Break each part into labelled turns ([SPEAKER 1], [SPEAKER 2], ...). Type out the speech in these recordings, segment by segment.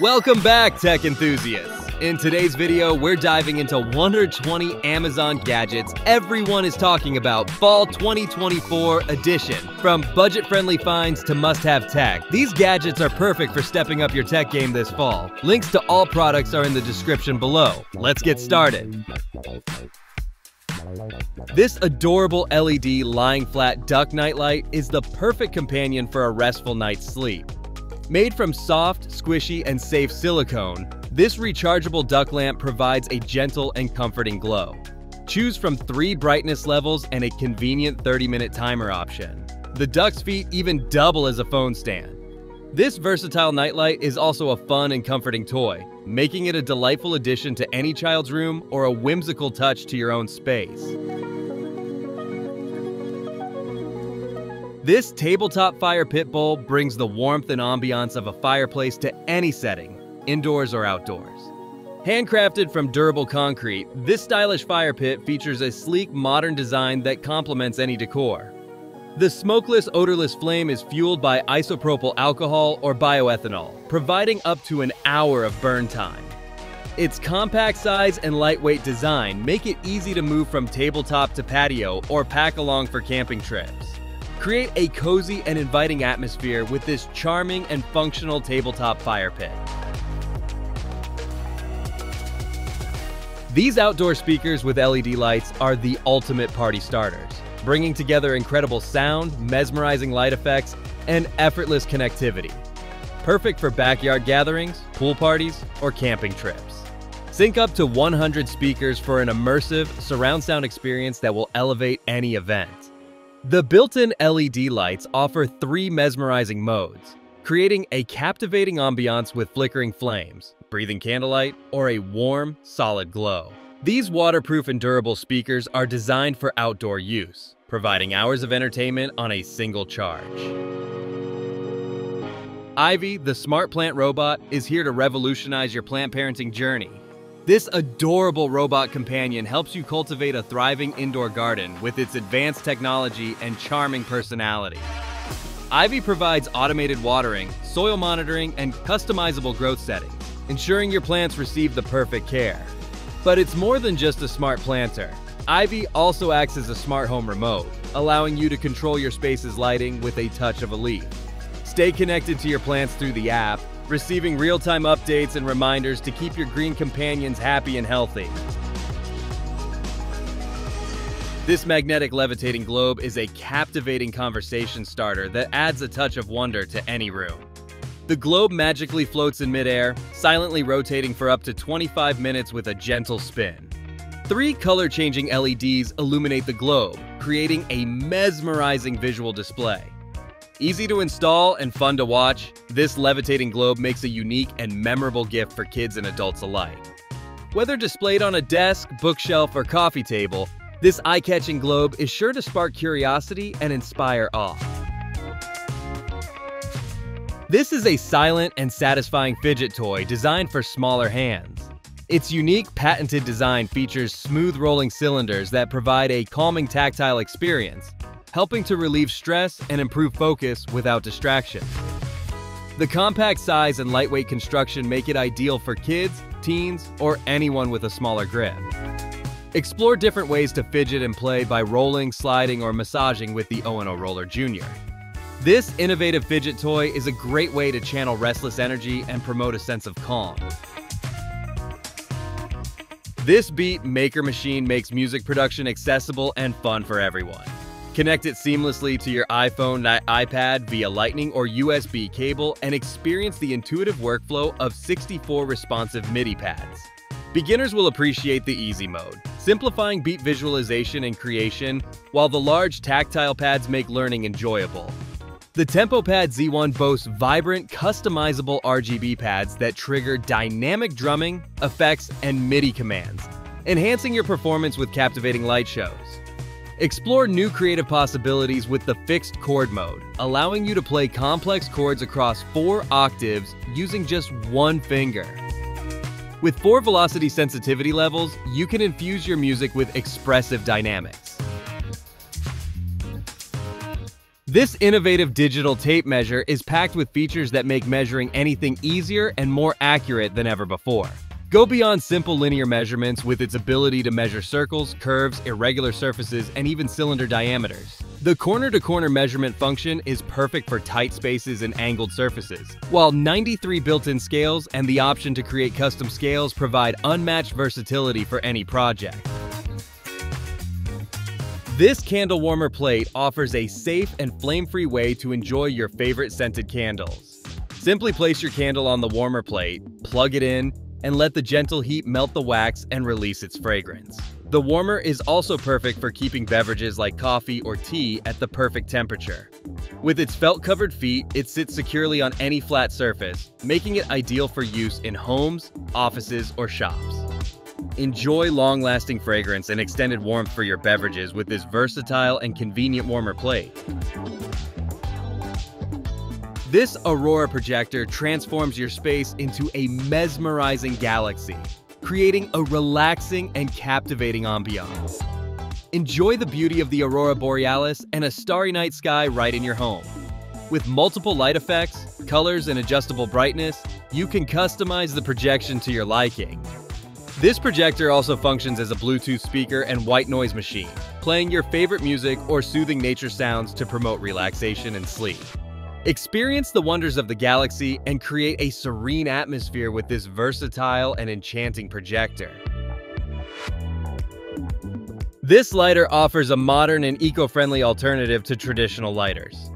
[SPEAKER 1] Welcome back, tech enthusiasts! In today's video, we're diving into 120 Amazon gadgets everyone is talking about Fall 2024 edition. From budget-friendly finds to must-have tech, these gadgets are perfect for stepping up your tech game this fall. Links to all products are in the description below. Let's get started. This adorable LED lying flat duck nightlight is the perfect companion for a restful night's sleep. Made from soft, squishy, and safe silicone, this rechargeable duck lamp provides a gentle and comforting glow. Choose from three brightness levels and a convenient 30-minute timer option. The duck's feet even double as a phone stand. This versatile nightlight is also a fun and comforting toy, making it a delightful addition to any child's room or a whimsical touch to your own space. This tabletop fire pit bowl brings the warmth and ambiance of a fireplace to any setting, indoors or outdoors. Handcrafted from durable concrete, this stylish fire pit features a sleek modern design that complements any decor. The smokeless, odorless flame is fueled by isopropyl alcohol or bioethanol, providing up to an hour of burn time. Its compact size and lightweight design make it easy to move from tabletop to patio or pack along for camping trips. Create a cozy and inviting atmosphere with this charming and functional tabletop fire pit. These outdoor speakers with LED lights are the ultimate party starters, bringing together incredible sound, mesmerizing light effects, and effortless connectivity. Perfect for backyard gatherings, pool parties, or camping trips. Sync up to 100 speakers for an immersive surround sound experience that will elevate any event. The built-in LED lights offer three mesmerizing modes, creating a captivating ambiance with flickering flames, breathing candlelight, or a warm, solid glow. These waterproof and durable speakers are designed for outdoor use, providing hours of entertainment on a single charge. Ivy, the smart plant robot, is here to revolutionize your plant parenting journey this adorable robot companion helps you cultivate a thriving indoor garden with its advanced technology and charming personality. Ivy provides automated watering, soil monitoring, and customizable growth settings, ensuring your plants receive the perfect care. But it's more than just a smart planter. Ivy also acts as a smart home remote, allowing you to control your space's lighting with a touch of a leaf. Stay connected to your plants through the app, receiving real-time updates and reminders to keep your green companions happy and healthy. This magnetic levitating globe is a captivating conversation starter that adds a touch of wonder to any room. The globe magically floats in midair, silently rotating for up to 25 minutes with a gentle spin. Three color-changing LEDs illuminate the globe, creating a mesmerizing visual display. Easy to install and fun to watch, this levitating globe makes a unique and memorable gift for kids and adults alike. Whether displayed on a desk, bookshelf, or coffee table, this eye-catching globe is sure to spark curiosity and inspire awe. This is a silent and satisfying fidget toy designed for smaller hands. Its unique patented design features smooth rolling cylinders that provide a calming tactile experience, helping to relieve stress and improve focus without distraction. The compact size and lightweight construction make it ideal for kids, teens, or anyone with a smaller grip. Explore different ways to fidget and play by rolling, sliding, or massaging with the ONO Roller Jr. This innovative fidget toy is a great way to channel restless energy and promote a sense of calm. This Beat Maker Machine makes music production accessible and fun for everyone. Connect it seamlessly to your iPhone, iPad via Lightning or USB cable and experience the intuitive workflow of 64 responsive MIDI pads. Beginners will appreciate the easy mode, simplifying beat visualization and creation, while the large tactile pads make learning enjoyable. The TempoPad Z1 boasts vibrant, customizable RGB pads that trigger dynamic drumming, effects, and MIDI commands, enhancing your performance with captivating light shows. Explore new creative possibilities with the fixed chord mode, allowing you to play complex chords across four octaves using just one finger. With four velocity sensitivity levels, you can infuse your music with expressive dynamics. This innovative digital tape measure is packed with features that make measuring anything easier and more accurate than ever before. Go beyond simple linear measurements with its ability to measure circles, curves, irregular surfaces, and even cylinder diameters. The corner-to-corner -corner measurement function is perfect for tight spaces and angled surfaces, while 93 built-in scales and the option to create custom scales provide unmatched versatility for any project. This candle warmer plate offers a safe and flame-free way to enjoy your favorite scented candles. Simply place your candle on the warmer plate, plug it in, and let the gentle heat melt the wax and release its fragrance. The warmer is also perfect for keeping beverages like coffee or tea at the perfect temperature. With its felt-covered feet, it sits securely on any flat surface, making it ideal for use in homes, offices, or shops. Enjoy long-lasting fragrance and extended warmth for your beverages with this versatile and convenient warmer plate. This Aurora projector transforms your space into a mesmerizing galaxy, creating a relaxing and captivating ambiance. Enjoy the beauty of the Aurora Borealis and a starry night sky right in your home. With multiple light effects, colors, and adjustable brightness, you can customize the projection to your liking. This projector also functions as a Bluetooth speaker and white noise machine, playing your favorite music or soothing nature sounds to promote relaxation and sleep. Experience the wonders of the galaxy and create a serene atmosphere with this versatile and enchanting projector. This lighter offers a modern and eco-friendly alternative to traditional lighters.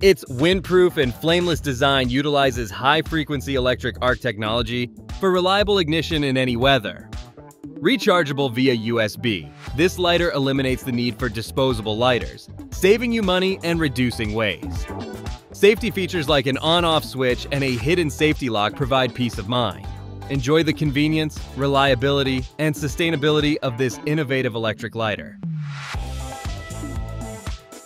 [SPEAKER 1] Its windproof and flameless design utilizes high-frequency electric arc technology for reliable ignition in any weather. Rechargeable via USB, this lighter eliminates the need for disposable lighters, saving you money and reducing waste. Safety features like an on-off switch and a hidden safety lock provide peace of mind. Enjoy the convenience, reliability, and sustainability of this innovative electric lighter.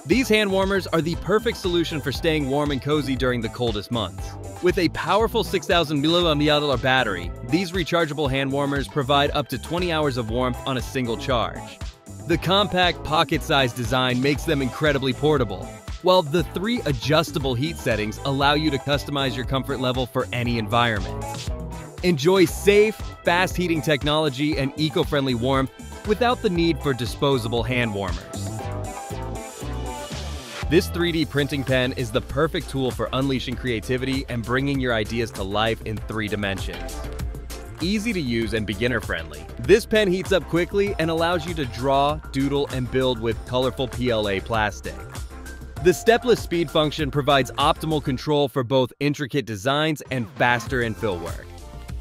[SPEAKER 1] These hand warmers are the perfect solution for staying warm and cozy during the coldest months. With a powerful 6000 mAh battery, these rechargeable hand warmers provide up to 20 hours of warmth on a single charge. The compact, pocket-sized design makes them incredibly portable, while the three adjustable heat settings allow you to customize your comfort level for any environment. Enjoy safe, fast heating technology and eco-friendly warmth without the need for disposable hand warmers. This 3D printing pen is the perfect tool for unleashing creativity and bringing your ideas to life in three dimensions. Easy to use and beginner friendly, this pen heats up quickly and allows you to draw, doodle, and build with colorful PLA plastic. The stepless speed function provides optimal control for both intricate designs and faster infill work.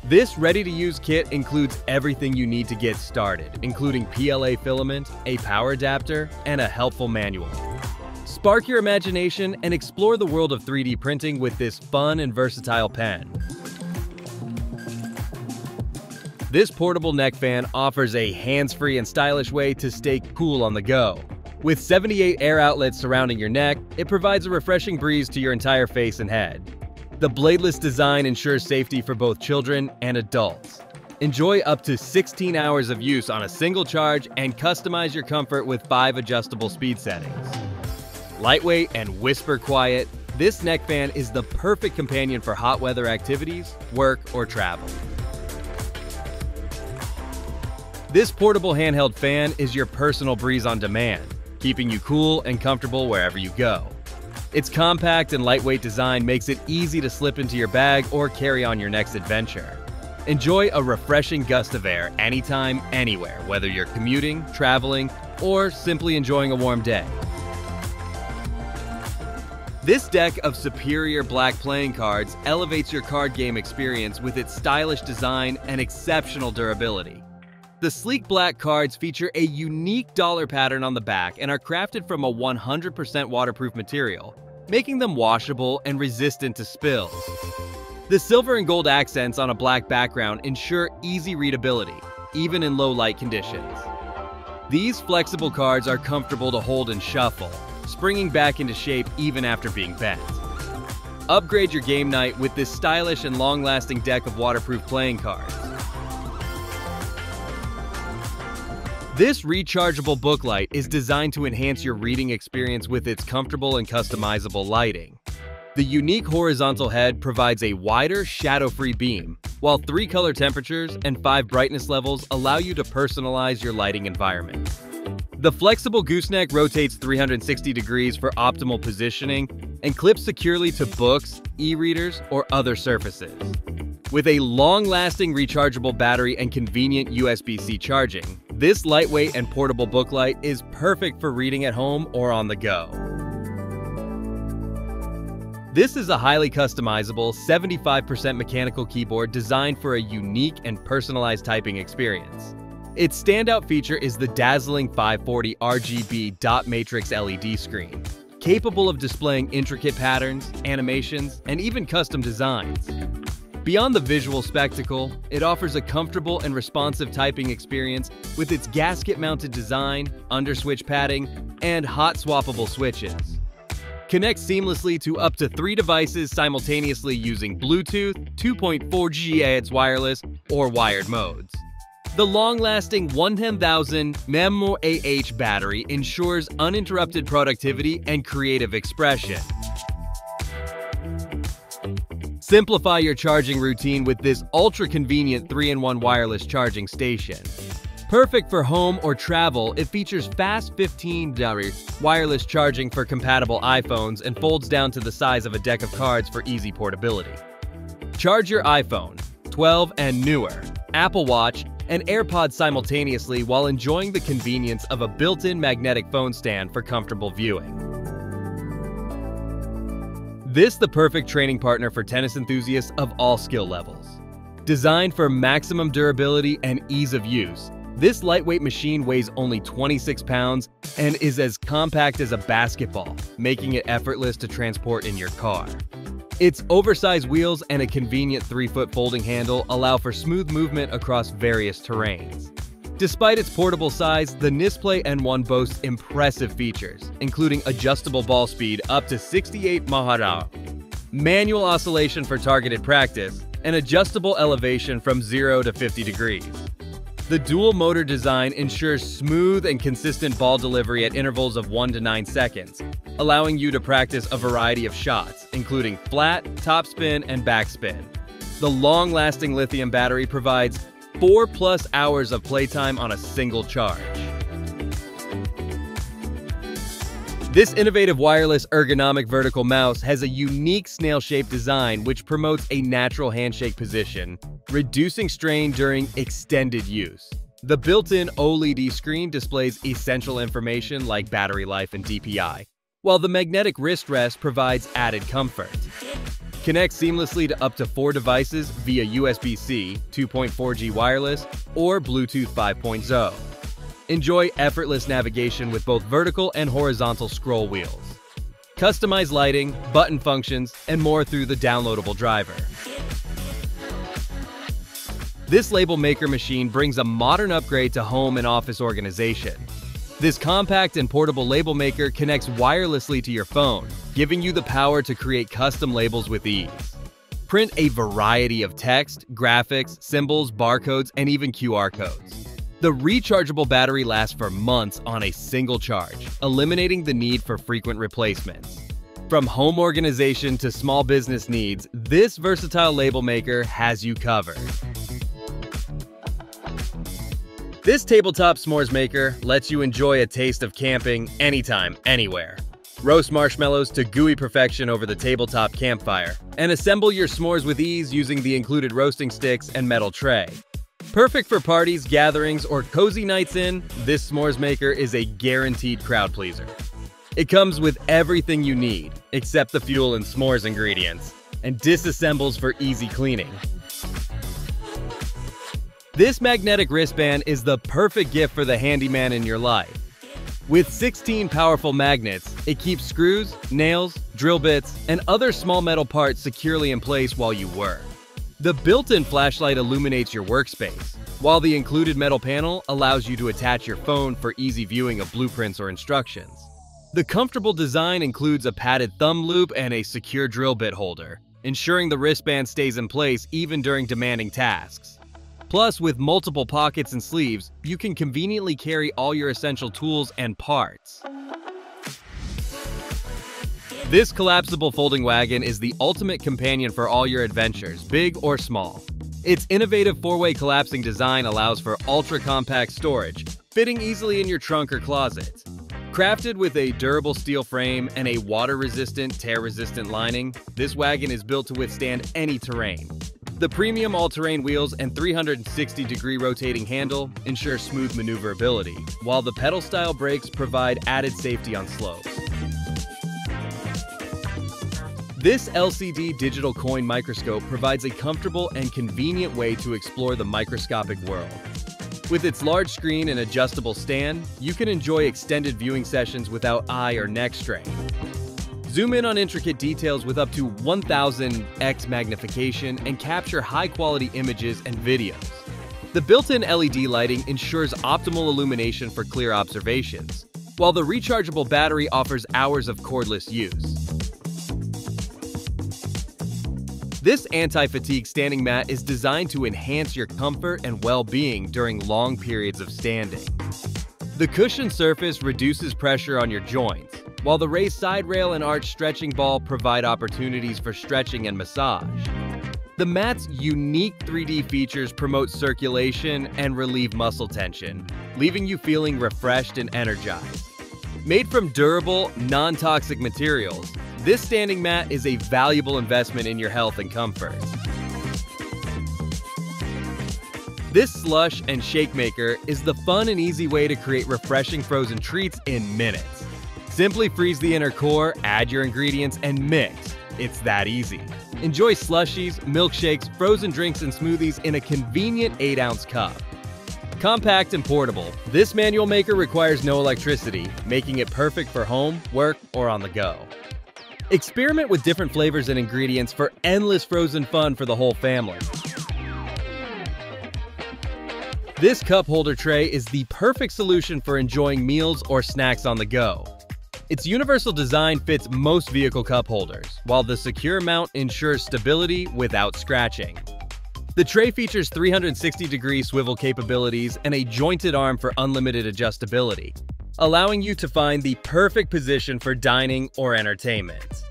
[SPEAKER 1] This ready-to-use kit includes everything you need to get started, including PLA filament, a power adapter, and a helpful manual. Spark your imagination and explore the world of 3D printing with this fun and versatile pen. This portable neck fan offers a hands-free and stylish way to stay cool on the go. With 78 air outlets surrounding your neck, it provides a refreshing breeze to your entire face and head. The bladeless design ensures safety for both children and adults. Enjoy up to 16 hours of use on a single charge and customize your comfort with 5 adjustable speed settings. Lightweight and whisper quiet, this neck fan is the perfect companion for hot weather activities, work, or travel. This portable handheld fan is your personal breeze on demand keeping you cool and comfortable wherever you go. Its compact and lightweight design makes it easy to slip into your bag or carry on your next adventure. Enjoy a refreshing gust of air anytime, anywhere, whether you're commuting, traveling, or simply enjoying a warm day. This deck of superior black playing cards elevates your card game experience with its stylish design and exceptional durability. The sleek black cards feature a unique dollar pattern on the back and are crafted from a 100% waterproof material, making them washable and resistant to spills. The silver and gold accents on a black background ensure easy readability, even in low light conditions. These flexible cards are comfortable to hold and shuffle, springing back into shape even after being bent. Upgrade your game night with this stylish and long-lasting deck of waterproof playing cards. This rechargeable book light is designed to enhance your reading experience with its comfortable and customizable lighting. The unique horizontal head provides a wider, shadow-free beam, while three color temperatures and five brightness levels allow you to personalize your lighting environment. The flexible gooseneck rotates 360 degrees for optimal positioning and clips securely to books, e-readers, or other surfaces. With a long-lasting rechargeable battery and convenient USB-C charging, this lightweight and portable book light is perfect for reading at home or on the go. This is a highly customizable 75% mechanical keyboard designed for a unique and personalized typing experience. Its standout feature is the dazzling 540 RGB dot matrix LED screen, capable of displaying intricate patterns, animations, and even custom designs. Beyond the visual spectacle, it offers a comfortable and responsive typing experience with its gasket-mounted design, underswitch padding, and hot swappable switches. Connect seamlessly to up to three devices simultaneously using Bluetooth, 2.4 GHz wireless, or wired modes. The long-lasting 110,000 mAh battery ensures uninterrupted productivity and creative expression. Simplify your charging routine with this ultra-convenient 3-in-1 wireless charging station. Perfect for home or travel, it features fast 15 wireless charging for compatible iPhones and folds down to the size of a deck of cards for easy portability. Charge your iPhone, 12 and newer, Apple Watch, and AirPods simultaneously while enjoying the convenience of a built-in magnetic phone stand for comfortable viewing. This the perfect training partner for tennis enthusiasts of all skill levels. Designed for maximum durability and ease of use, this lightweight machine weighs only 26 pounds and is as compact as a basketball, making it effortless to transport in your car. Its oversized wheels and a convenient 3-foot folding handle allow for smooth movement across various terrains. Despite its portable size, the Nisplay N1 boasts impressive features, including adjustable ball speed up to 68 mph, manual oscillation for targeted practice, and adjustable elevation from 0 to 50 degrees. The dual motor design ensures smooth and consistent ball delivery at intervals of 1 to 9 seconds, allowing you to practice a variety of shots, including flat, topspin, and backspin. The long-lasting lithium battery provides 4 plus hours of playtime on a single charge. This innovative wireless ergonomic vertical mouse has a unique snail-shaped design which promotes a natural handshake position, reducing strain during extended use. The built-in OLED screen displays essential information like battery life and DPI, while the magnetic wrist rest provides added comfort. Connect seamlessly to up to four devices via USB-C, 2.4G wireless, or Bluetooth 5.0. Enjoy effortless navigation with both vertical and horizontal scroll wheels. Customize lighting, button functions, and more through the downloadable driver. This label maker machine brings a modern upgrade to home and office organization. This compact and portable label maker connects wirelessly to your phone, giving you the power to create custom labels with ease. Print a variety of text, graphics, symbols, barcodes, and even QR codes. The rechargeable battery lasts for months on a single charge, eliminating the need for frequent replacements. From home organization to small business needs, this versatile label maker has you covered. This tabletop s'mores maker lets you enjoy a taste of camping anytime, anywhere. Roast marshmallows to gooey perfection over the tabletop campfire, and assemble your s'mores with ease using the included roasting sticks and metal tray. Perfect for parties, gatherings, or cozy nights in, this s'mores maker is a guaranteed crowd pleaser. It comes with everything you need, except the fuel and s'mores ingredients, and disassembles for easy cleaning. This magnetic wristband is the perfect gift for the handyman in your life. With 16 powerful magnets, it keeps screws, nails, drill bits, and other small metal parts securely in place while you work. The built-in flashlight illuminates your workspace, while the included metal panel allows you to attach your phone for easy viewing of blueprints or instructions. The comfortable design includes a padded thumb loop and a secure drill bit holder, ensuring the wristband stays in place even during demanding tasks. Plus, with multiple pockets and sleeves, you can conveniently carry all your essential tools and parts. This collapsible folding wagon is the ultimate companion for all your adventures, big or small. Its innovative four-way collapsing design allows for ultra-compact storage, fitting easily in your trunk or closet. Crafted with a durable steel frame and a water-resistant, tear-resistant lining, this wagon is built to withstand any terrain. The premium all-terrain wheels and 360-degree rotating handle ensure smooth maneuverability, while the pedal-style brakes provide added safety on slopes. This LCD digital coin microscope provides a comfortable and convenient way to explore the microscopic world. With its large screen and adjustable stand, you can enjoy extended viewing sessions without eye or neck strain. Zoom in on intricate details with up to 1000x magnification and capture high-quality images and videos. The built-in LED lighting ensures optimal illumination for clear observations, while the rechargeable battery offers hours of cordless use. This anti-fatigue standing mat is designed to enhance your comfort and well-being during long periods of standing. The cushioned surface reduces pressure on your joints, while the raised side rail and arch stretching ball provide opportunities for stretching and massage. The mat's unique 3D features promote circulation and relieve muscle tension, leaving you feeling refreshed and energized. Made from durable, non-toxic materials, this standing mat is a valuable investment in your health and comfort. This slush and shake maker is the fun and easy way to create refreshing frozen treats in minutes. Simply freeze the inner core, add your ingredients, and mix. It's that easy. Enjoy slushies, milkshakes, frozen drinks, and smoothies in a convenient 8 ounce cup. Compact and portable, this manual maker requires no electricity, making it perfect for home, work, or on the go. Experiment with different flavors and ingredients for endless frozen fun for the whole family. This cup holder tray is the perfect solution for enjoying meals or snacks on the go. Its universal design fits most vehicle cup holders, while the secure mount ensures stability without scratching. The tray features 360-degree swivel capabilities and a jointed arm for unlimited adjustability, allowing you to find the perfect position for dining or entertainment.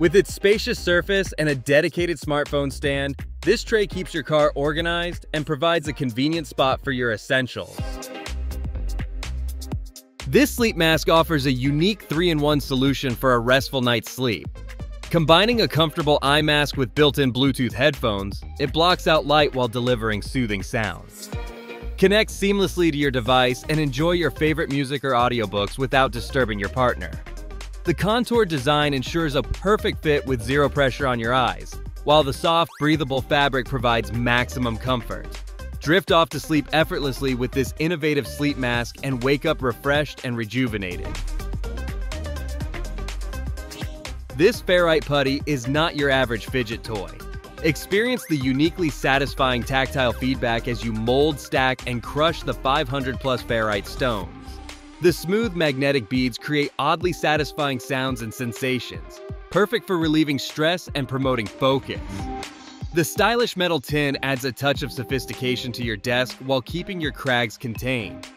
[SPEAKER 1] With its spacious surface and a dedicated smartphone stand, this tray keeps your car organized and provides a convenient spot for your essentials. This sleep mask offers a unique 3-in-1 solution for a restful night's sleep. Combining a comfortable eye mask with built-in Bluetooth headphones, it blocks out light while delivering soothing sounds. Connect seamlessly to your device and enjoy your favorite music or audiobooks without disturbing your partner. The contour design ensures a perfect fit with zero pressure on your eyes, while the soft, breathable fabric provides maximum comfort. Drift off to sleep effortlessly with this innovative sleep mask and wake up refreshed and rejuvenated. This Ferrite Putty is not your average fidget toy. Experience the uniquely satisfying tactile feedback as you mold, stack, and crush the 500 plus ferrite stones. The smooth magnetic beads create oddly satisfying sounds and sensations, perfect for relieving stress and promoting focus. The stylish metal tin adds a touch of sophistication to your desk while keeping your crags contained.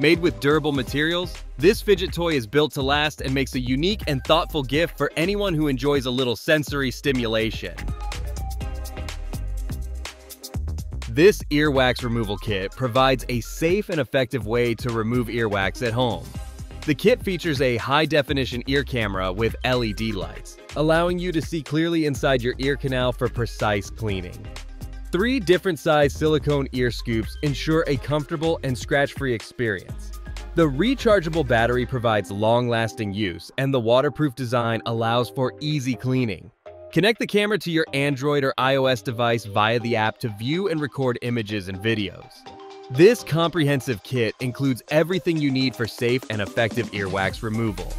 [SPEAKER 1] Made with durable materials, this fidget toy is built to last and makes a unique and thoughtful gift for anyone who enjoys a little sensory stimulation. This earwax removal kit provides a safe and effective way to remove earwax at home. The kit features a high-definition ear camera with LED lights, allowing you to see clearly inside your ear canal for precise cleaning. Three different size silicone ear scoops ensure a comfortable and scratch-free experience. The rechargeable battery provides long-lasting use, and the waterproof design allows for easy cleaning. Connect the camera to your Android or iOS device via the app to view and record images and videos. This comprehensive kit includes everything you need for safe and effective earwax removal.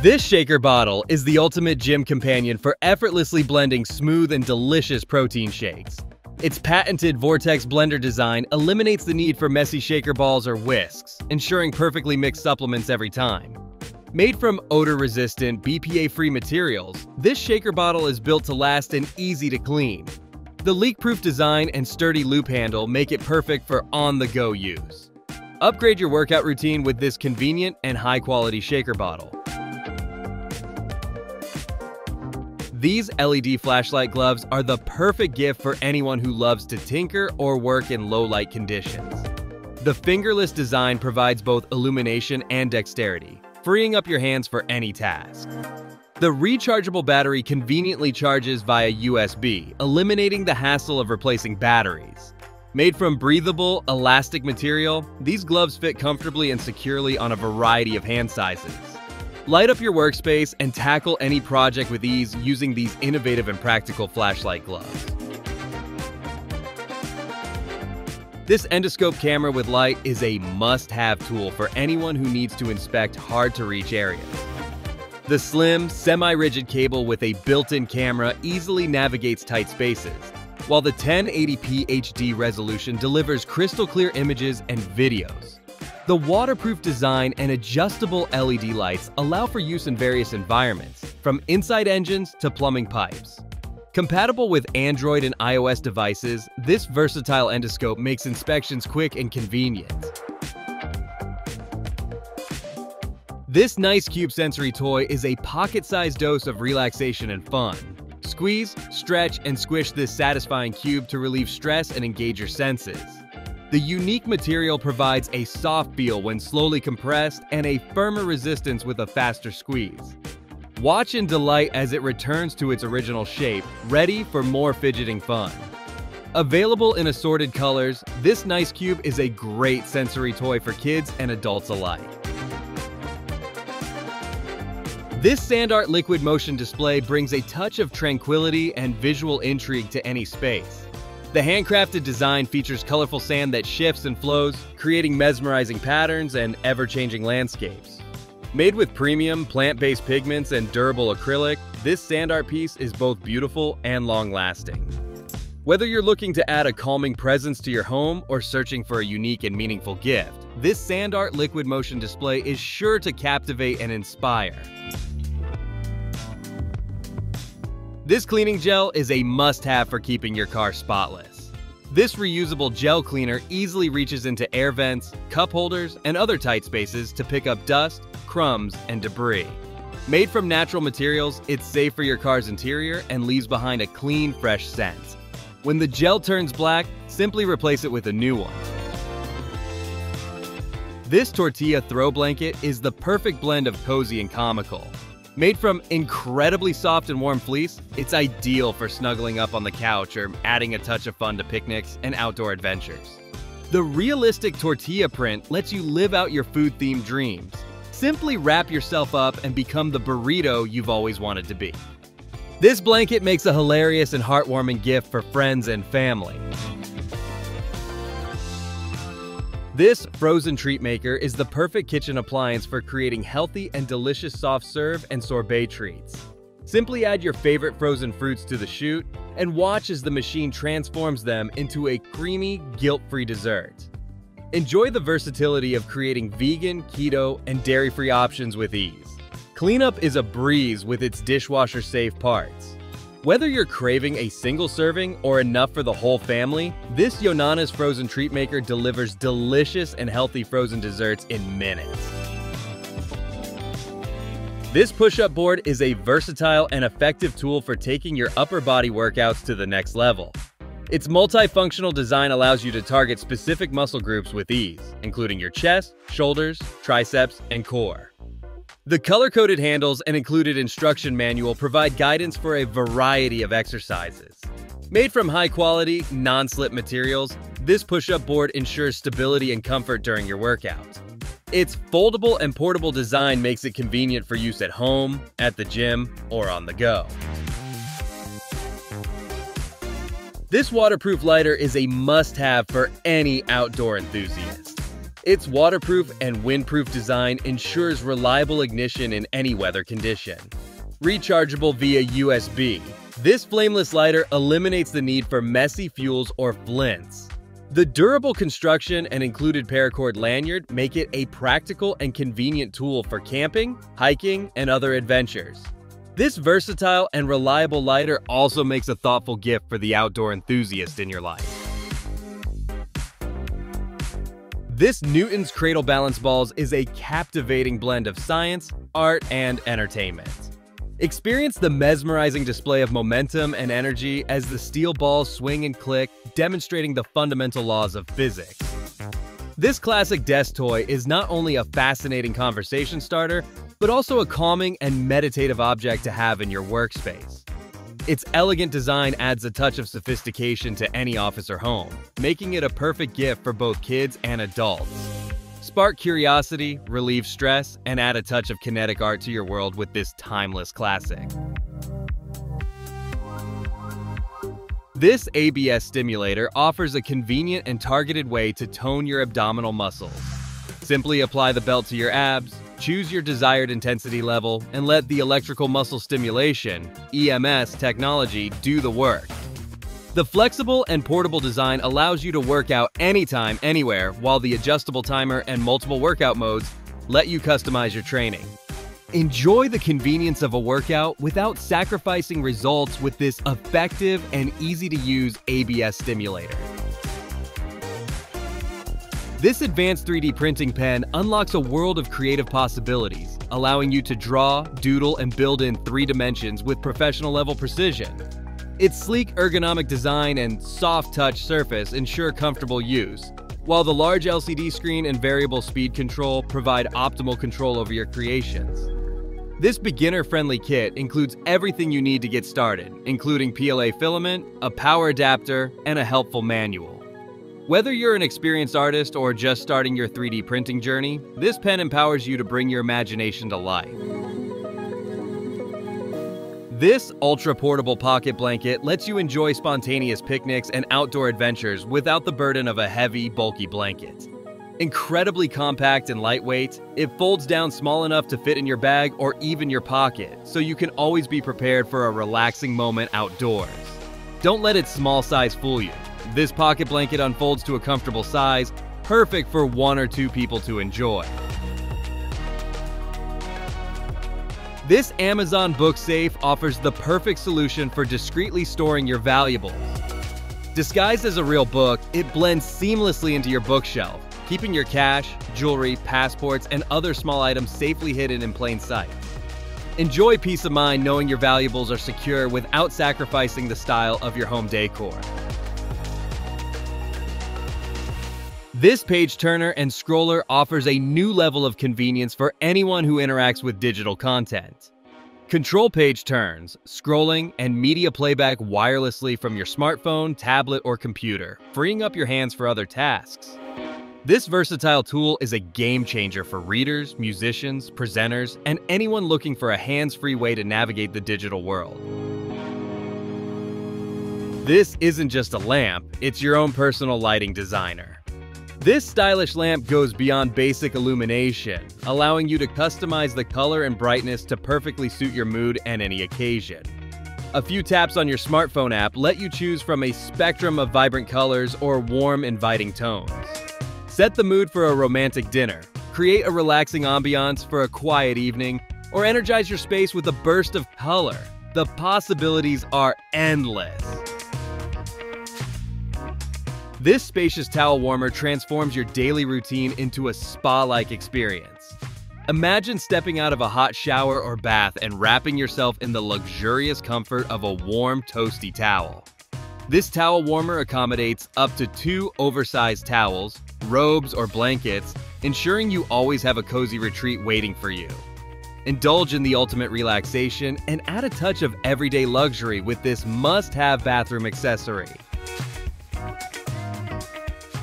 [SPEAKER 1] This shaker bottle is the ultimate gym companion for effortlessly blending smooth and delicious protein shakes. Its patented Vortex blender design eliminates the need for messy shaker balls or whisks, ensuring perfectly mixed supplements every time. Made from odor-resistant, BPA-free materials, this shaker bottle is built to last and easy to clean. The leak-proof design and sturdy loop handle make it perfect for on-the-go use. Upgrade your workout routine with this convenient and high-quality shaker bottle. These LED flashlight gloves are the perfect gift for anyone who loves to tinker or work in low light conditions. The fingerless design provides both illumination and dexterity, freeing up your hands for any task. The rechargeable battery conveniently charges via USB, eliminating the hassle of replacing batteries. Made from breathable, elastic material, these gloves fit comfortably and securely on a variety of hand sizes. Light up your workspace and tackle any project with ease using these innovative and practical flashlight gloves. This endoscope camera with light is a must-have tool for anyone who needs to inspect hard-to-reach areas. The slim, semi-rigid cable with a built-in camera easily navigates tight spaces, while the 1080p HD resolution delivers crystal clear images and videos. The waterproof design and adjustable LED lights allow for use in various environments, from inside engines to plumbing pipes. Compatible with Android and iOS devices, this versatile endoscope makes inspections quick and convenient. This Nice Cube sensory toy is a pocket-sized dose of relaxation and fun. Squeeze, stretch, and squish this satisfying cube to relieve stress and engage your senses. The unique material provides a soft feel when slowly compressed and a firmer resistance with a faster squeeze. Watch in delight as it returns to its original shape, ready for more fidgeting fun. Available in assorted colors, this Nice Cube is a great sensory toy for kids and adults alike. This SandArt liquid motion display brings a touch of tranquility and visual intrigue to any space. The handcrafted design features colorful sand that shifts and flows, creating mesmerizing patterns and ever-changing landscapes. Made with premium, plant-based pigments and durable acrylic, this sand art piece is both beautiful and long-lasting. Whether you're looking to add a calming presence to your home or searching for a unique and meaningful gift, this sand art liquid motion display is sure to captivate and inspire. This cleaning gel is a must-have for keeping your car spotless. This reusable gel cleaner easily reaches into air vents, cup holders, and other tight spaces to pick up dust, crumbs, and debris. Made from natural materials, it's safe for your car's interior and leaves behind a clean, fresh scent. When the gel turns black, simply replace it with a new one. This tortilla throw blanket is the perfect blend of cozy and comical. Made from incredibly soft and warm fleece, it's ideal for snuggling up on the couch or adding a touch of fun to picnics and outdoor adventures. The realistic tortilla print lets you live out your food-themed dreams. Simply wrap yourself up and become the burrito you've always wanted to be. This blanket makes a hilarious and heartwarming gift for friends and family. This frozen treat maker is the perfect kitchen appliance for creating healthy and delicious soft serve and sorbet treats. Simply add your favorite frozen fruits to the chute and watch as the machine transforms them into a creamy, guilt-free dessert. Enjoy the versatility of creating vegan, keto, and dairy-free options with ease. Cleanup is a breeze with its dishwasher-safe parts. Whether you're craving a single serving or enough for the whole family, this Yonanas Frozen Treat Maker delivers delicious and healthy frozen desserts in minutes. This push-up board is a versatile and effective tool for taking your upper body workouts to the next level. Its multifunctional design allows you to target specific muscle groups with ease, including your chest, shoulders, triceps, and core. The color-coded handles and included instruction manual provide guidance for a variety of exercises. Made from high-quality, non-slip materials, this push-up board ensures stability and comfort during your workout. Its foldable and portable design makes it convenient for use at home, at the gym, or on the go. This waterproof lighter is a must-have for any outdoor enthusiast. Its waterproof and windproof design ensures reliable ignition in any weather condition. Rechargeable via USB, this flameless lighter eliminates the need for messy fuels or flints. The durable construction and included paracord lanyard make it a practical and convenient tool for camping, hiking, and other adventures. This versatile and reliable lighter also makes a thoughtful gift for the outdoor enthusiast in your life. This Newton's Cradle Balance Balls is a captivating blend of science, art, and entertainment. Experience the mesmerizing display of momentum and energy as the steel balls swing and click, demonstrating the fundamental laws of physics. This classic desk toy is not only a fascinating conversation starter, but also a calming and meditative object to have in your workspace. Its elegant design adds a touch of sophistication to any office or home, making it a perfect gift for both kids and adults. Spark curiosity, relieve stress, and add a touch of kinetic art to your world with this timeless classic. This ABS stimulator offers a convenient and targeted way to tone your abdominal muscles. Simply apply the belt to your abs, choose your desired intensity level, and let the electrical muscle stimulation EMS technology do the work. The flexible and portable design allows you to work out anytime, anywhere, while the adjustable timer and multiple workout modes let you customize your training. Enjoy the convenience of a workout without sacrificing results with this effective and easy to use ABS stimulator. This advanced 3D printing pen unlocks a world of creative possibilities, allowing you to draw, doodle, and build in three dimensions with professional level precision. Its sleek ergonomic design and soft touch surface ensure comfortable use, while the large LCD screen and variable speed control provide optimal control over your creations. This beginner-friendly kit includes everything you need to get started, including PLA filament, a power adapter, and a helpful manual. Whether you're an experienced artist or just starting your 3D printing journey, this pen empowers you to bring your imagination to life. This ultra portable pocket blanket lets you enjoy spontaneous picnics and outdoor adventures without the burden of a heavy, bulky blanket. Incredibly compact and lightweight, it folds down small enough to fit in your bag or even your pocket, so you can always be prepared for a relaxing moment outdoors. Don't let its small size fool you. This pocket blanket unfolds to a comfortable size, perfect for one or two people to enjoy. This Amazon book safe offers the perfect solution for discreetly storing your valuables. Disguised as a real book, it blends seamlessly into your bookshelf, keeping your cash, jewelry, passports, and other small items safely hidden in plain sight. Enjoy peace of mind knowing your valuables are secure without sacrificing the style of your home decor. This page turner and scroller offers a new level of convenience for anyone who interacts with digital content. Control page turns, scrolling, and media playback wirelessly from your smartphone, tablet, or computer, freeing up your hands for other tasks. This versatile tool is a game changer for readers, musicians, presenters, and anyone looking for a hands-free way to navigate the digital world. This isn't just a lamp, it's your own personal lighting designer. This stylish lamp goes beyond basic illumination, allowing you to customize the color and brightness to perfectly suit your mood and any occasion. A few taps on your smartphone app let you choose from a spectrum of vibrant colors or warm, inviting tones. Set the mood for a romantic dinner, create a relaxing ambiance for a quiet evening, or energize your space with a burst of color. The possibilities are endless. This spacious towel warmer transforms your daily routine into a spa-like experience. Imagine stepping out of a hot shower or bath and wrapping yourself in the luxurious comfort of a warm, toasty towel. This towel warmer accommodates up to two oversized towels, robes, or blankets, ensuring you always have a cozy retreat waiting for you. Indulge in the ultimate relaxation and add a touch of everyday luxury with this must-have bathroom accessory.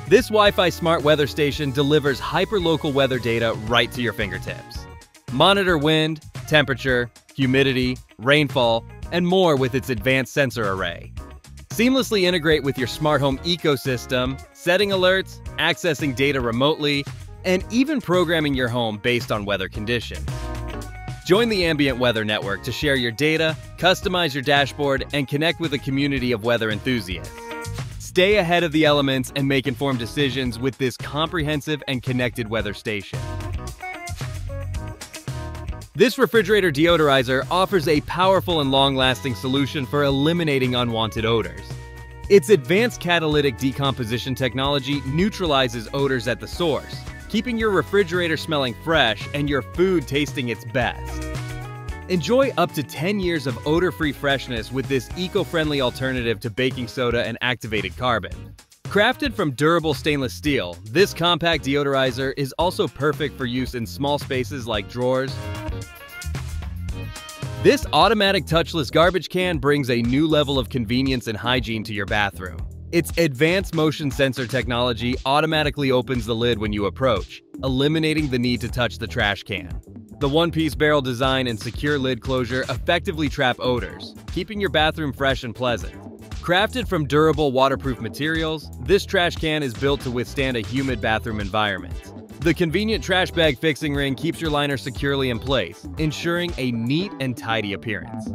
[SPEAKER 1] This Wi-Fi smart weather station delivers hyper-local weather data right to your fingertips. Monitor wind, temperature, humidity, rainfall, and more with its advanced sensor array. Seamlessly integrate with your smart home ecosystem, setting alerts, accessing data remotely, and even programming your home based on weather conditions. Join the Ambient Weather Network to share your data, customize your dashboard, and connect with a community of weather enthusiasts. Stay ahead of the elements and make informed decisions with this comprehensive and connected weather station. This refrigerator deodorizer offers a powerful and long-lasting solution for eliminating unwanted odors. Its advanced catalytic decomposition technology neutralizes odors at the source, keeping your refrigerator smelling fresh and your food tasting its best. Enjoy up to 10 years of odor-free freshness with this eco-friendly alternative to baking soda and activated carbon. Crafted from durable stainless steel, this compact deodorizer is also perfect for use in small spaces like drawers. This automatic touchless garbage can brings a new level of convenience and hygiene to your bathroom. Its advanced motion sensor technology automatically opens the lid when you approach, eliminating the need to touch the trash can. The one-piece barrel design and secure lid closure effectively trap odors, keeping your bathroom fresh and pleasant. Crafted from durable waterproof materials, this trash can is built to withstand a humid bathroom environment. The convenient trash bag fixing ring keeps your liner securely in place, ensuring a neat and tidy appearance.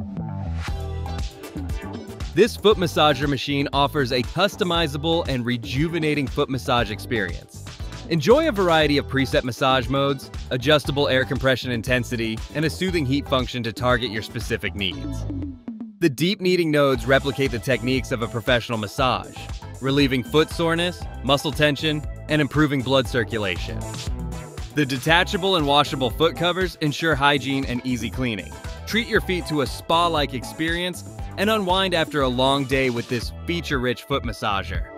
[SPEAKER 1] This foot massager machine offers a customizable and rejuvenating foot massage experience. Enjoy a variety of preset massage modes, adjustable air compression intensity, and a soothing heat function to target your specific needs. The deep kneading nodes replicate the techniques of a professional massage, relieving foot soreness, muscle tension, and improving blood circulation. The detachable and washable foot covers ensure hygiene and easy cleaning. Treat your feet to a spa-like experience and unwind after a long day with this feature-rich foot massager.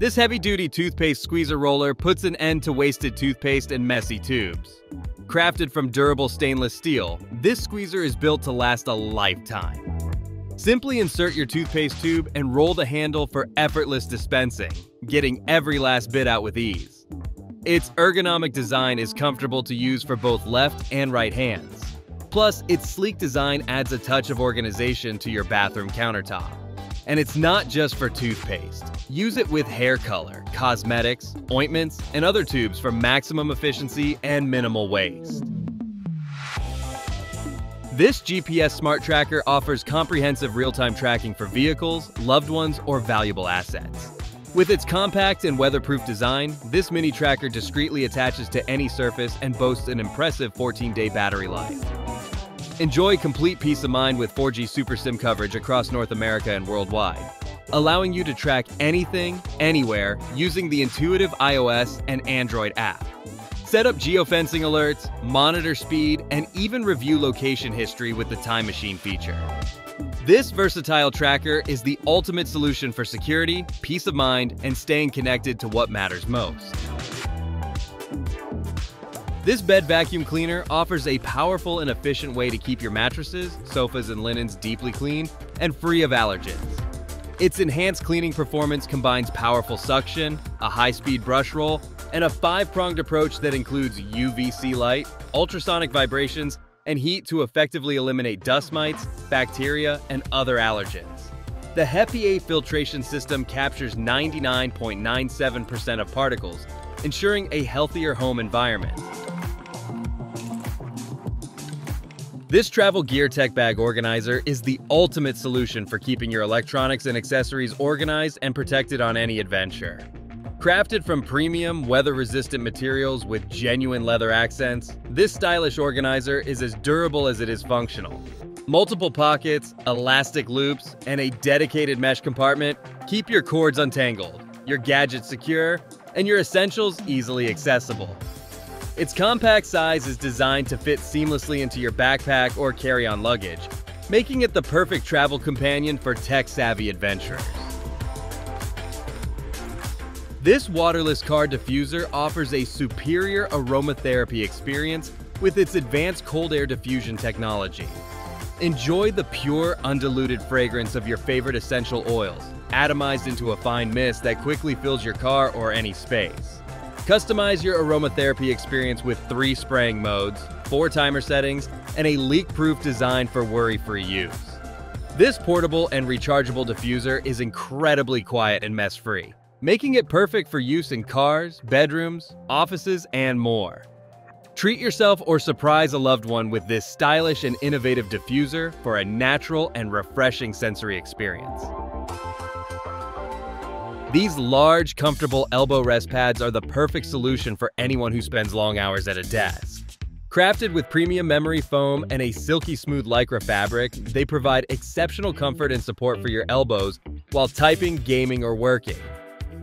[SPEAKER 1] This heavy-duty toothpaste squeezer roller puts an end to wasted toothpaste and messy tubes. Crafted from durable stainless steel, this squeezer is built to last a lifetime. Simply insert your toothpaste tube and roll the handle for effortless dispensing, getting every last bit out with ease. Its ergonomic design is comfortable to use for both left and right hands. Plus, its sleek design adds a touch of organization to your bathroom countertop. And it's not just for toothpaste. Use it with hair color, cosmetics, ointments, and other tubes for maximum efficiency and minimal waste. This GPS smart tracker offers comprehensive real-time tracking for vehicles, loved ones, or valuable assets. With its compact and weatherproof design, this mini tracker discreetly attaches to any surface and boasts an impressive 14-day battery life. Enjoy complete peace of mind with 4G Super SIM coverage across North America and worldwide, allowing you to track anything, anywhere, using the intuitive iOS and Android app. Set up geofencing alerts, monitor speed, and even review location history with the Time Machine feature. This versatile tracker is the ultimate solution for security, peace of mind, and staying connected to what matters most. This bed vacuum cleaner offers a powerful and efficient way to keep your mattresses, sofas, and linens deeply clean and free of allergens. Its enhanced cleaning performance combines powerful suction, a high-speed brush roll, and a five-pronged approach that includes UVC light, ultrasonic vibrations, and heat to effectively eliminate dust mites, bacteria, and other allergens. The HEPA filtration system captures 99.97% of particles, ensuring a healthier home environment. This travel gear tech bag organizer is the ultimate solution for keeping your electronics and accessories organized and protected on any adventure. Crafted from premium, weather-resistant materials with genuine leather accents, this stylish organizer is as durable as it is functional. Multiple pockets, elastic loops, and a dedicated mesh compartment keep your cords untangled, your gadgets secure, and your essentials easily accessible. Its compact size is designed to fit seamlessly into your backpack or carry-on luggage, making it the perfect travel companion for tech-savvy adventurers. This waterless car diffuser offers a superior aromatherapy experience with its advanced cold air diffusion technology. Enjoy the pure, undiluted fragrance of your favorite essential oils, atomized into a fine mist that quickly fills your car or any space. Customize your aromatherapy experience with three spraying modes, four timer settings, and a leak-proof design for worry-free use. This portable and rechargeable diffuser is incredibly quiet and mess-free, making it perfect for use in cars, bedrooms, offices, and more. Treat yourself or surprise a loved one with this stylish and innovative diffuser for a natural and refreshing sensory experience. These large, comfortable elbow rest pads are the perfect solution for anyone who spends long hours at a desk. Crafted with premium memory foam and a silky smooth lycra fabric, they provide exceptional comfort and support for your elbows while typing, gaming, or working.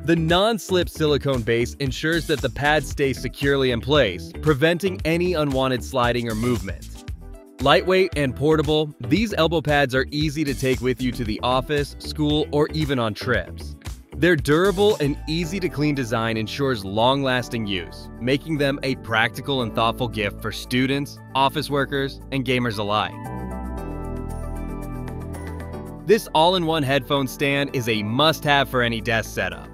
[SPEAKER 1] The non-slip silicone base ensures that the pads stay securely in place, preventing any unwanted sliding or movement. Lightweight and portable, these elbow pads are easy to take with you to the office, school, or even on trips. Their durable and easy to clean design ensures long lasting use, making them a practical and thoughtful gift for students, office workers, and gamers alike. This all in one headphone stand is a must have for any desk setup.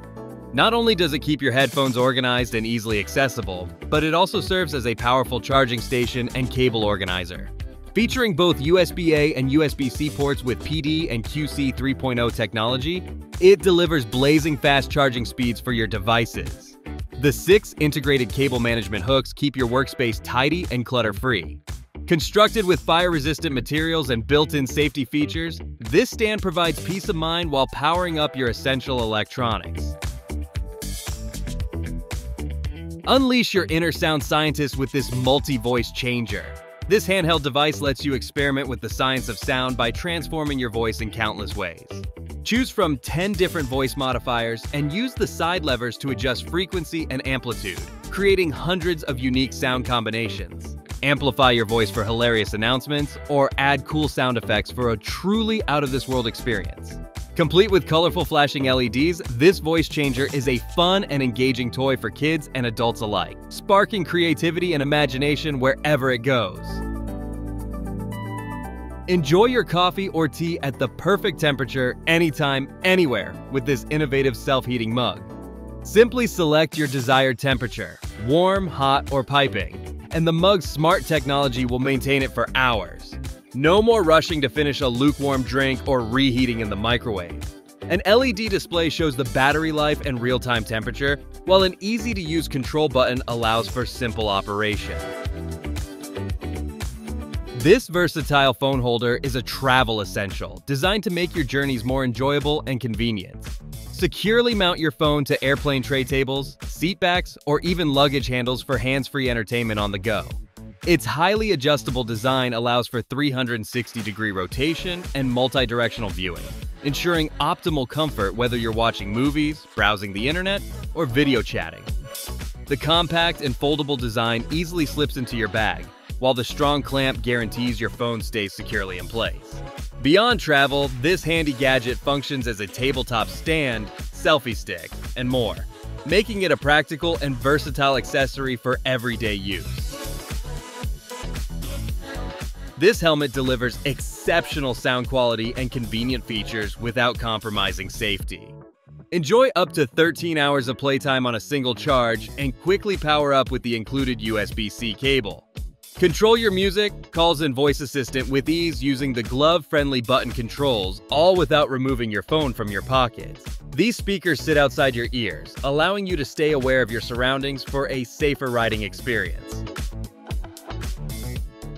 [SPEAKER 1] Not only does it keep your headphones organized and easily accessible, but it also serves as a powerful charging station and cable organizer. Featuring both USB-A and USB-C ports with PD and QC 3.0 technology, it delivers blazing fast charging speeds for your devices. The six integrated cable management hooks keep your workspace tidy and clutter-free. Constructed with fire-resistant materials and built-in safety features, this stand provides peace of mind while powering up your essential electronics. Unleash your inner sound scientist with this multi-voice changer. This handheld device lets you experiment with the science of sound by transforming your voice in countless ways. Choose from 10 different voice modifiers and use the side levers to adjust frequency and amplitude, creating hundreds of unique sound combinations. Amplify your voice for hilarious announcements, or add cool sound effects for a truly out-of-this-world experience. Complete with colorful flashing LEDs, this voice changer is a fun and engaging toy for kids and adults alike, sparking creativity and imagination wherever it goes. Enjoy your coffee or tea at the perfect temperature, anytime, anywhere, with this innovative self-heating mug. Simply select your desired temperature, warm, hot, or piping, and the mug's smart technology will maintain it for hours. No more rushing to finish a lukewarm drink or reheating in the microwave. An LED display shows the battery life and real-time temperature, while an easy-to-use control button allows for simple operation. This versatile phone holder is a travel essential, designed to make your journeys more enjoyable and convenient. Securely mount your phone to airplane tray tables, seat backs, or even luggage handles for hands-free entertainment on the go. Its highly adjustable design allows for 360 degree rotation and multi-directional viewing, ensuring optimal comfort whether you're watching movies, browsing the internet, or video chatting. The compact and foldable design easily slips into your bag, while the strong clamp guarantees your phone stays securely in place. Beyond travel, this handy gadget functions as a tabletop stand, selfie stick, and more, making it a practical and versatile accessory for everyday use. This helmet delivers exceptional sound quality and convenient features without compromising safety. Enjoy up to 13 hours of playtime on a single charge and quickly power up with the included USB-C cable. Control your music, calls, and voice assistant with ease using the glove-friendly button controls, all without removing your phone from your pocket. These speakers sit outside your ears, allowing you to stay aware of your surroundings for a safer riding experience.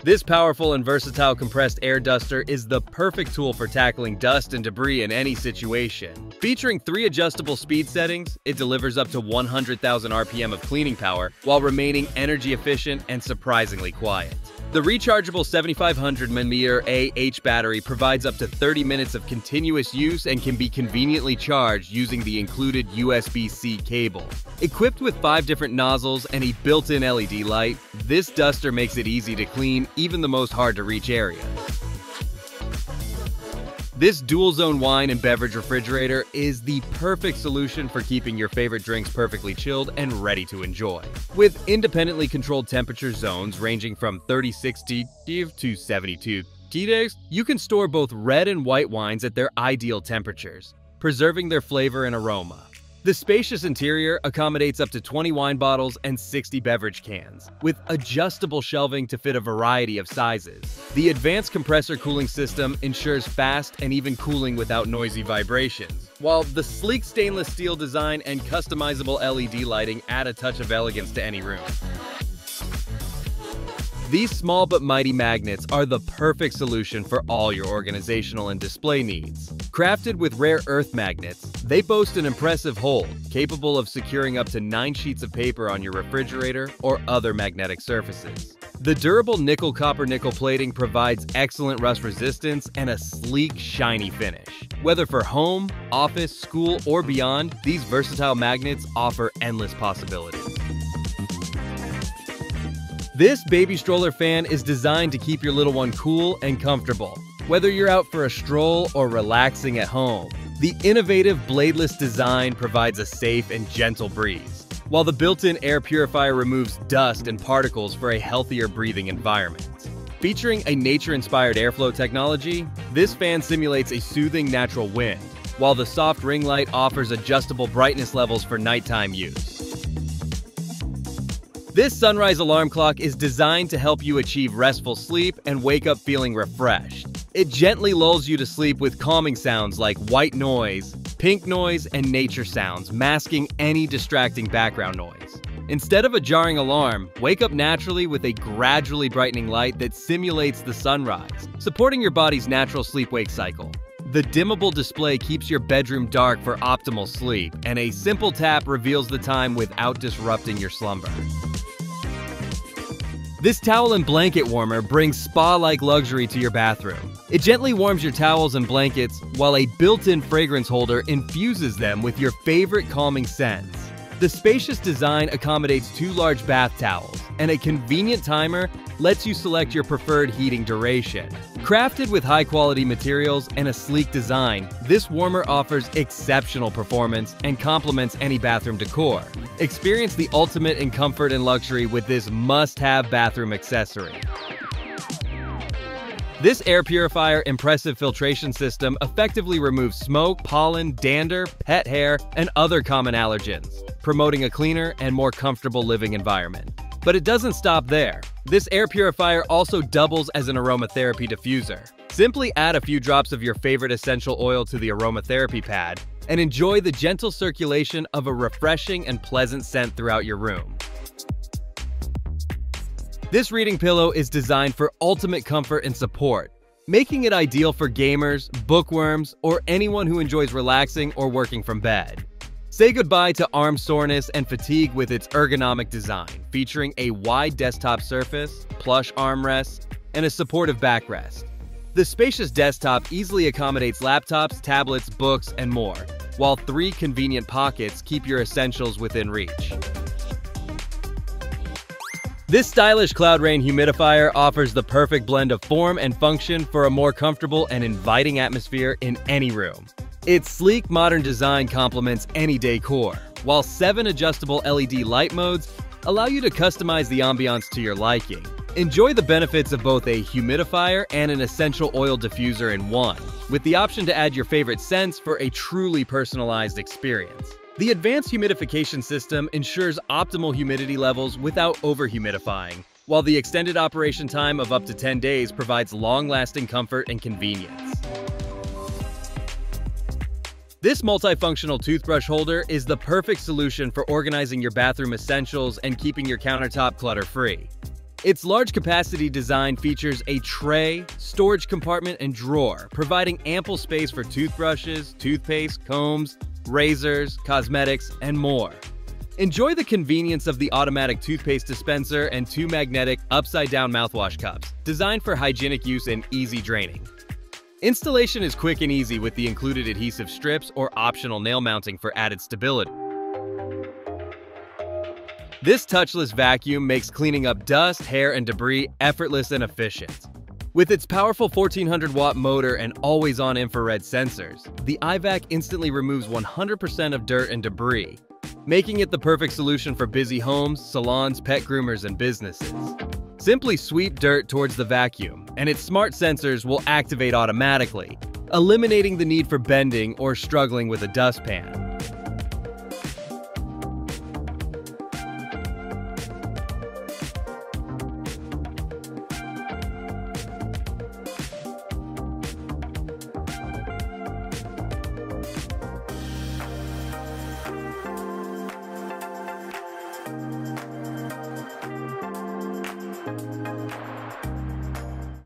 [SPEAKER 1] This powerful and versatile compressed air duster is the perfect tool for tackling dust and debris in any situation. Featuring three adjustable speed settings, it delivers up to 100,000 RPM of cleaning power while remaining energy efficient and surprisingly quiet. The rechargeable 7500 mAh AH battery provides up to 30 minutes of continuous use and can be conveniently charged using the included USB-C cable. Equipped with five different nozzles and a built-in LED light, this duster makes it easy to clean even the most hard-to-reach areas. This dual zone wine and beverage refrigerator is the perfect solution for keeping your favorite drinks perfectly chilled and ready to enjoy. With independently controlled temperature zones ranging from 36 to 72 days, you can store both red and white wines at their ideal temperatures, preserving their flavor and aroma. The spacious interior accommodates up to 20 wine bottles and 60 beverage cans, with adjustable shelving to fit a variety of sizes. The advanced compressor cooling system ensures fast and even cooling without noisy vibrations, while the sleek stainless steel design and customizable LED lighting add a touch of elegance to any room. These small but mighty magnets are the perfect solution for all your organizational and display needs. Crafted with rare earth magnets, they boast an impressive hold, capable of securing up to 9 sheets of paper on your refrigerator or other magnetic surfaces. The durable nickel copper nickel plating provides excellent rust resistance and a sleek, shiny finish. Whether for home, office, school, or beyond, these versatile magnets offer endless possibilities. This baby stroller fan is designed to keep your little one cool and comfortable, whether you're out for a stroll or relaxing at home. The innovative bladeless design provides a safe and gentle breeze, while the built-in air purifier removes dust and particles for a healthier breathing environment. Featuring a nature-inspired airflow technology, this fan simulates a soothing natural wind, while the soft ring light offers adjustable brightness levels for nighttime use. This sunrise alarm clock is designed to help you achieve restful sleep and wake up feeling refreshed. It gently lulls you to sleep with calming sounds like white noise, pink noise, and nature sounds, masking any distracting background noise. Instead of a jarring alarm, wake up naturally with a gradually brightening light that simulates the sunrise, supporting your body's natural sleep-wake cycle. The dimmable display keeps your bedroom dark for optimal sleep, and a simple tap reveals the time without disrupting your slumber. This towel and blanket warmer brings spa-like luxury to your bathroom. It gently warms your towels and blankets, while a built-in fragrance holder infuses them with your favorite calming scents. The spacious design accommodates two large bath towels, and a convenient timer lets you select your preferred heating duration. Crafted with high-quality materials and a sleek design, this warmer offers exceptional performance and complements any bathroom decor. Experience the ultimate in comfort and luxury with this must-have bathroom accessory. This air purifier impressive filtration system effectively removes smoke, pollen, dander, pet hair, and other common allergens, promoting a cleaner and more comfortable living environment. But it doesn't stop there. This air purifier also doubles as an aromatherapy diffuser. Simply add a few drops of your favorite essential oil to the aromatherapy pad and enjoy the gentle circulation of a refreshing and pleasant scent throughout your room. This reading pillow is designed for ultimate comfort and support, making it ideal for gamers, bookworms, or anyone who enjoys relaxing or working from bed. Say goodbye to arm soreness and fatigue with its ergonomic design, featuring a wide desktop surface, plush armrests, and a supportive backrest. The spacious desktop easily accommodates laptops, tablets, books, and more, while three convenient pockets keep your essentials within reach. This stylish Cloud Rain humidifier offers the perfect blend of form and function for a more comfortable and inviting atmosphere in any room. Its sleek modern design complements any decor, while seven adjustable LED light modes allow you to customize the ambiance to your liking. Enjoy the benefits of both a humidifier and an essential oil diffuser in one, with the option to add your favorite scents for a truly personalized experience. The advanced humidification system ensures optimal humidity levels without over-humidifying, while the extended operation time of up to 10 days provides long-lasting comfort and convenience. This multifunctional toothbrush holder is the perfect solution for organizing your bathroom essentials and keeping your countertop clutter-free. Its large capacity design features a tray, storage compartment, and drawer, providing ample space for toothbrushes, toothpaste, combs, razors, cosmetics, and more. Enjoy the convenience of the automatic toothpaste dispenser and two magnetic upside-down mouthwash cups, designed for hygienic use and easy draining. Installation is quick and easy with the included adhesive strips or optional nail mounting for added stability. This touchless vacuum makes cleaning up dust, hair, and debris effortless and efficient. With its powerful 1400 watt motor and always on infrared sensors, the EyeVac instantly removes 100% of dirt and debris, making it the perfect solution for busy homes, salons, pet groomers, and businesses. Simply sweep dirt towards the vacuum, and its smart sensors will activate automatically, eliminating the need for bending or struggling with a dustpan.